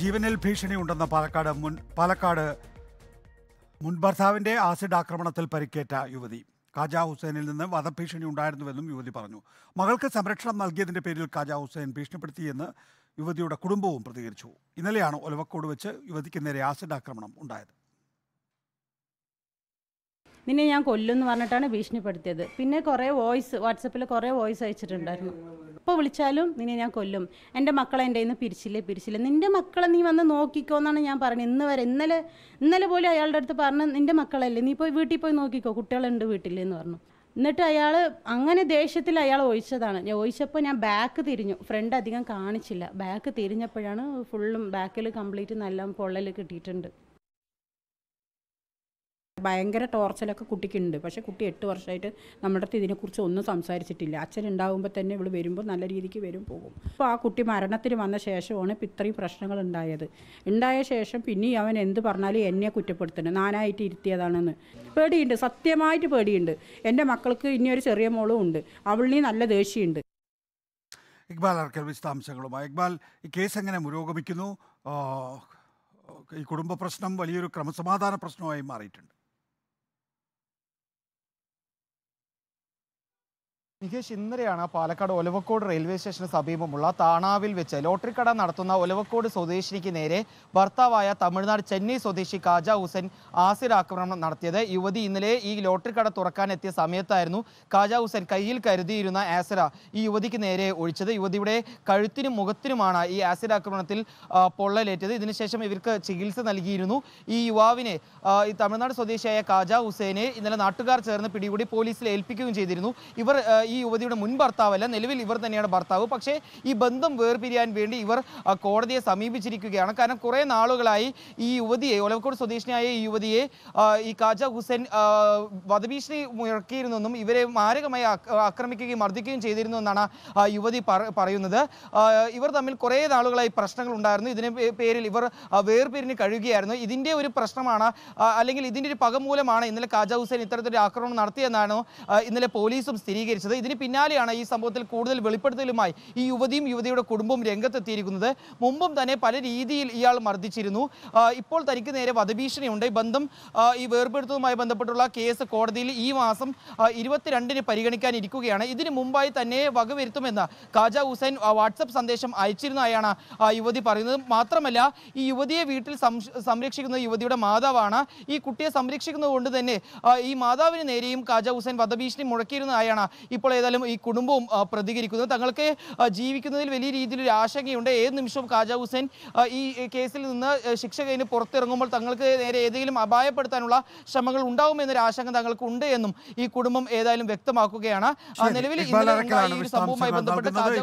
ജീവനിൽ ഭീഷണി ഭീഷണിയുണ്ടെന്ന പാലക്കാട് മുൻ പാലക്കാട് മുൻ ഭർത്താവിന്റെ ആസിഡ് ആക്രമണത്തിൽ പരിക്കേറ്റ യുവതി. കാജ ഹുസൈനിൽ നിന്ന് വധഭീഷണി ഉണ്ടായിരുന്നുവെന്നും യുവതി പറഞ്ഞു. മകൾക്ക് സംരക്ഷണം നൽകിയതിന്റെ പേരിൽ കാജ ഹുസൈൻ ഭീഷണിപ്പെടുത്തിയെന്ന് യുവതിയുടെ കുടുംബവും പ്രതികരിച്ചു. ഇന്നലെയാണ് ഒലവക്കോട് വെച്ച് യുവതിക്ക് നേരെ ആസിഡ് ആക്രമണം ഉണ്ടായത്. നിന്നെ ഞാൻ കൊല്ലുമെന്ന് പറഞ്ഞിട്ടാണ് ഭീഷണിപ്പെടുത്തിയത്. പിന്നെ കുറേ വോയിസ് വാട്സപ്പിൽ കുറേ വോയിസ് അയച്ചിട്ടുണ്ടായിരുന്നു. ഇപ്പോൾ വിളിച്ചാലും നിന്നെ ഞാൻ കൊല്ലും. എന്റെ മക്കളെ എന്റെ ഇന്ന് പിരിച്ചില്ലേ പിരിച്ചില്ലേ. നിന്റെ മക്കളെ നീ വന്ന് നോക്കിക്കോ എന്നാണ് ഞാൻ പറഞ്ഞത്. ഇന്ന് വരെ ഇന്നലെ ഇന്നലെ പോലും അയാളുടെ അടുത്ത് പറഞ്ഞു നിന്റെ മക്കളല്ലേ നീ പോയി വീട്ടിൽ പോയി നോക്കിക്കോ കുട്ടികളുണ്ട് വീട്ടിൽ എന്ന് പറഞ്ഞു. എന്നിട്ട് അയാൾ അങ്ങനെ ദേഷ്യത്തിൽ അയാൾ ഒഴിച്ചതാണ്. ഞാൻ ഒഴിച്ചപ്പോൾ ഞാൻ ബാക്ക് തിരിഞ്ഞു. ഫ്രണ്ട് അധികം കാണിച്ചില്ല. ബാക്ക് തിരിഞ്ഞപ്പോഴാണ് ഫുള്ളും ബാക്കിൽ കംപ്ലീറ്റ് നല്ല പൊള്ളൽ കിട്ടിയിട്ടുണ്ട്. ഭയങ്കര ടോർച്ചലൊക്കെ കുട്ടിക്കുണ്ട്. പക്ഷേ കുട്ടി എട്ട് വർഷമായിട്ട് നമ്മുടെ അടുത്ത് ഇതിനെക്കുറിച്ച് ഒന്നും സംസാരിച്ചിട്ടില്ല. അച്ഛൻ ഉണ്ടാകുമ്പോൾ തന്നെ ഇവിടെ വരുമ്പോൾ നല്ല രീതിക്ക് വരും പോകും. അപ്പോൾ ആ കുട്ടി മരണത്തിന് വന്ന ശേഷമാണ് ഇപ്പം ഇത്രയും പ്രശ്നങ്ങൾ ഉണ്ടായത്. ഉണ്ടായ ശേഷം പിന്നെ അവൻ എന്ത് പറഞ്ഞാലും എന്നെ കുറ്റപ്പെടുത്തണം നാനായിട്ട് ഇരുത്തിയതാണെന്ന്. പേടിയുണ്ട്. സത്യമായിട്ട് പേടിയുണ്ട്. എന്റെ മക്കൾക്ക് ഇനി ഒരു ചെറിയ മോളും ഉണ്ട്. അവളിനി നല്ല ദേഷ്യമുണ്ട്. ഇക്ബാൽ അർക്കൽ വിശദാംശങ്ങളുമായി. ഇക്ബാൽ ഈ കേസ് എങ്ങനെ പുരോഗമിക്കുന്നു? ഈ കുടുംബ പ്രശ്നം വലിയൊരു ക്രമസമാധാന പ്രശ്നമായി മാറിയിട്ടുണ്ട്. നികേഷ് ഇന്നലെയാണ് പാലക്കാട് ഒലവക്കോട് റെയിൽവേ സ്റ്റേഷന് സമീപമുള്ള താണാവിൽ വെച്ച് ലോട്ടറി കട നടത്തുന്ന ഒലവക്കോട് സ്വദേശിനിക്ക് നേരെ ഭർത്താവായ തമിഴ്നാട് ചെന്നൈ സ്വദേശി കാജ ഹുസൈൻ ആസിഡ് ആക്രമണം നടത്തിയത്. യുവതി ഇന്നലെ ഈ ലോട്ടറി കട തുറക്കാനെത്തിയ സമയത്തായിരുന്നു കാജ ഹുസൈൻ കയ്യിൽ കരുതിയിരുന്ന ആസിഡ് ഈ യുവതിക്ക് നേരെ ഒഴിച്ചത്. യുവതിയുടെ കഴുത്തിനും മുഖത്തിനുമാണ് ഈ ആസിഡ് ആക്രമണത്തിൽ പൊള്ളലേറ്റത്. ഇതിനുശേഷം ഇവർക്ക് ചികിത്സ നൽകിയിരുന്നു. ഈ യുവാവിനെ ഈ തമിഴ്നാട് സ്വദേശിയായ കാജ ഹുസൈനെ ഇന്നലെ നാട്ടുകാർ ചേർന്ന് പിടികൂടി പോലീസിൽ ഏൽപ്പിക്കുകയും ചെയ്തിരുന്നു. ഇവർ ഈ യുവതിയുടെ മുൻ ഭർത്താവല്ല നിലവിൽ ഇവർ തന്നെയാണ് ഭർത്താവ്. പക്ഷേ ഈ ബന്ധം വേർപിരിയാൻ വേണ്ടി ഇവർ കോടതിയെ സമീപിച്ചിരിക്കുകയാണ്. കാരണം കുറേ നാളുകളായി ഈ യുവതിയെ ഒലവക്കോട് സ്വദേശിനിയായ ഈ യുവതിയെ ഈ കാജ ഹുസൈൻ വധഭീഷണി മുഴക്കിയിരുന്നെന്നും ഇവരെ മാരകമായി ആക്രമിക്കുകയും മർദ്ദിക്കുകയും ചെയ്തിരുന്നു എന്നാണ് യുവതി പറ- പറയുന്നത്. ഇവർ തമ്മിൽ കുറേ നാളുകളായി പ്രശ്നങ്ങൾ ഉണ്ടായിരുന്നു. ഇതിന് പേരിൽ ഇവർ വേർപിരിഞ്ഞ് കഴിയുകയായിരുന്നു. ഇതിന്റെ ഒരു പ്രശ്നമാണ് അല്ലെങ്കിൽ ഇതിന്റെ ഒരു പകമൂലമാണ് ഇന്നലെ കാജ ഹുസൈൻ ഇത്തരത്തിലൊരു ആക്രമണം നടത്തിയെന്നാണ് ഇന്നലെ പോലീസും സ്ഥിരീകരിച്ചത്. ഇതിന് പിന്നാലെയാണ് ഈ സംഭവത്തിൽ കൂടുതൽ വെളിപ്പെടുത്തലുമായി ഈ യുവതിയും യുവതിയുടെ കുടുംബവും രംഗത്തെത്തിയിരിക്കുന്നത്. മുമ്പും തന്നെ പല രീതിയിൽ ഇയാൾ മർദ്ദിച്ചിരുന്നു. ഇപ്പോൾ തനിക്ക് നേരെ വധഭീഷണിയുണ്ട്. ഈ ബന്ധം ഈ വേർപെടുത്തതുമായി ബന്ധപ്പെട്ടുള്ള കേസ് കോടതിയിൽ ഈ മാസം ഇരുപത്തിരണ്ടിന് പരിഗണിക്കാനിരിക്കുകയാണ് ഇതിന് മുമ്പായി തന്നെ വകവരുത്തുമെന്ന് കാജ ഹുസൈൻ വാട്സപ്പ് സന്ദേശം അയച്ചിരുന്നതായാണ് യുവതി പറയുന്നത്. മാത്രമല്ല ഈ യുവതിയെ വീട്ടിൽ സംരക്ഷിക്കുന്ന യുവതിയുടെ മാതാവാണ്. ഈ കുട്ടിയെ സംരക്ഷിക്കുന്നത് കൊണ്ട് തന്നെ ഈ മാതാവിന് നേരെയും കാജ ഹുസൈൻ വധഭീഷണി മുഴക്കിയിരുന്നതായാണ് ഇപ്പോൾ ഏതായാലും ഈ കുടുംബവും പ്രതികരിക്കുന്നത് തങ്ങൾക്ക് ജീവിക്കുന്നതിൽ വലിയ രീതിയിൽ ഒരു ആശങ്കയുണ്ട്. ഏത് നിമിഷവും കാജ ഹുസൈൻ ഈ കേസിൽ നിന്ന് ശിക്ഷ കഴിഞ്ഞ് പുറത്തിറങ്ങുമ്പോൾ തങ്ങൾക്ക് നേരെ ഏതെങ്കിലും അപായപ്പെടുത്താനുള്ള ശ്രമങ്ങൾ ഉണ്ടാവുമെന്നൊരു ആശങ്ക തങ്ങൾക്ക് ഉണ്ട് എന്നും ഈ കുടുംബം ഏതായാലും വ്യക്തമാക്കുകയാണ്. നിലവിൽ ഇന്നലെ ഉണ്ടായ ഈ സംഭവവുമായി ബന്ധപ്പെട്ട്. കാജ